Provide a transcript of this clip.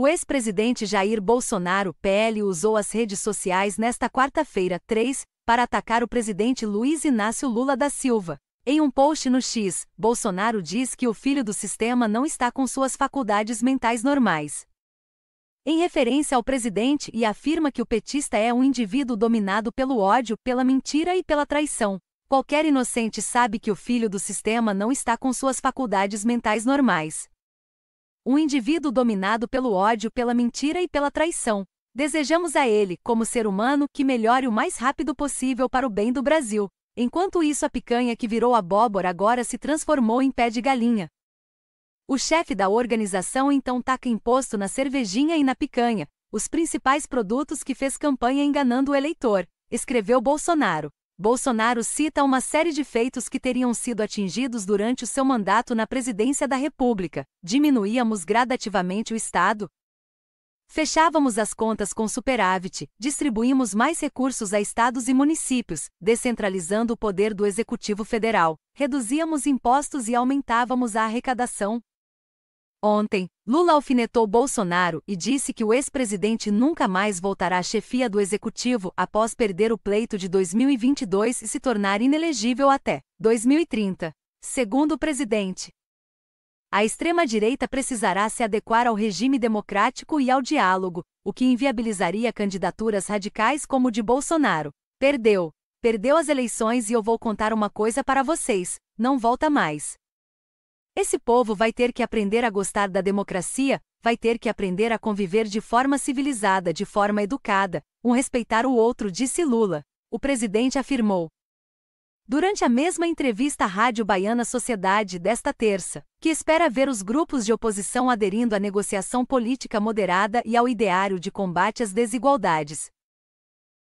O ex-presidente Jair Bolsonaro, PL, usou as redes sociais nesta quarta-feira, 3, para atacar o presidente Luiz Inácio Lula da Silva. Em um post no X, Bolsonaro diz que o filho do sistema não está com suas faculdades mentais normais. Em referência ao presidente e afirma que o petista é um indivíduo dominado pelo ódio, pela mentira e pela traição. Qualquer inocente sabe que o filho do sistema não está com suas faculdades mentais normais. Um indivíduo dominado pelo ódio, pela mentira e pela traição. Desejamos a ele, como ser humano, que melhore o mais rápido possível para o bem do Brasil. Enquanto isso, a picanha que virou abóbora agora se transformou em pé de galinha. O chefe da organização então taca imposto na cervejinha e na picanha, os principais produtos que fez campanha enganando o eleitor, escreveu Bolsonaro. Bolsonaro cita uma série de feitos que teriam sido atingidos durante o seu mandato na presidência da República. Diminuíamos gradativamente o Estado, Fechávamos as contas com superávit, distribuímos mais recursos a estados e municípios, descentralizando o poder do Executivo Federal, reduzíamos impostos e aumentávamos a arrecadação. Ontem, Lula alfinetou Bolsonaro e disse que o ex-presidente nunca mais voltará à chefia do Executivo após perder o pleito de 2022 e se tornar inelegível até 2030. Segundo o presidente, a extrema-direita precisará se adequar ao regime democrático e ao diálogo, o que inviabilizaria candidaturas radicais como de Bolsonaro. Perdeu. Perdeu as eleições e eu vou contar uma coisa para vocês: não volta mais. Esse povo vai ter que aprender a gostar da democracia, vai ter que aprender a conviver de forma civilizada, de forma educada, um respeitar o outro, disse Lula. O presidente afirmou: durante a mesma entrevista à Rádio Baiana Sociedade desta terça, que espera ver os grupos de oposição aderindo à negociação política moderada e ao ideário de combate às desigualdades.